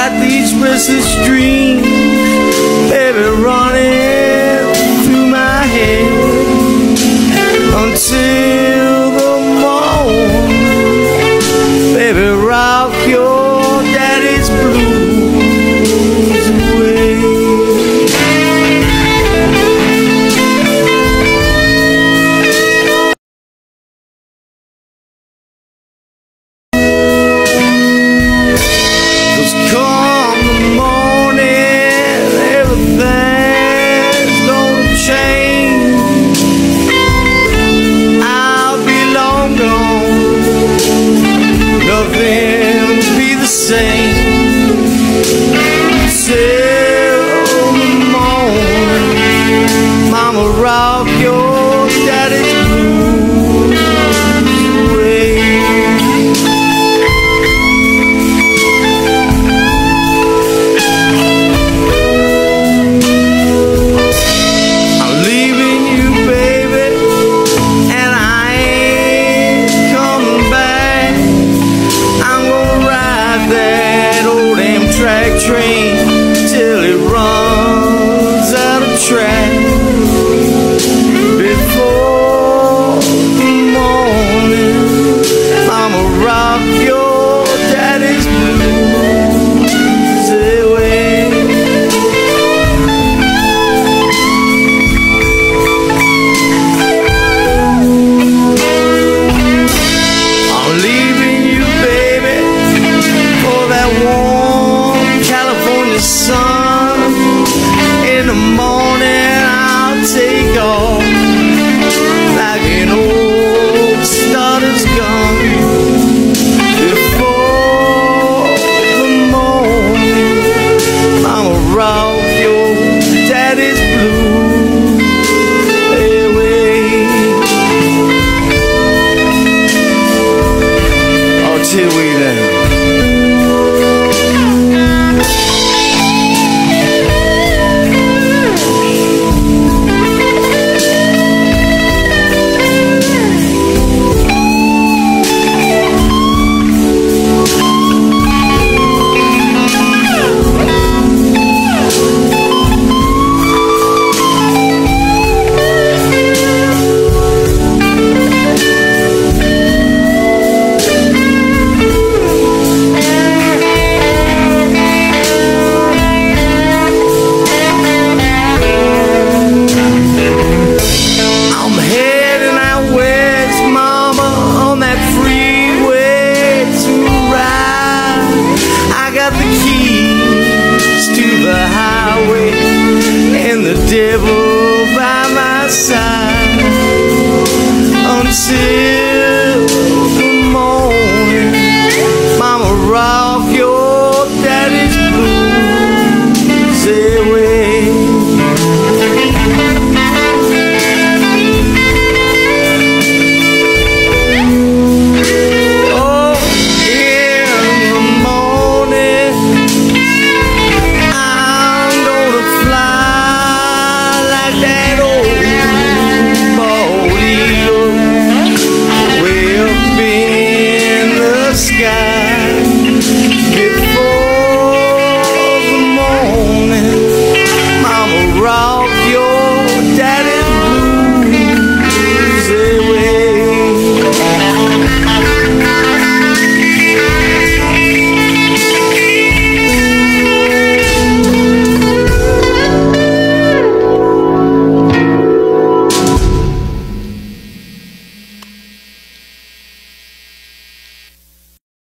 got these restless dreams. around your daddy's blue away until we land. devo amassar.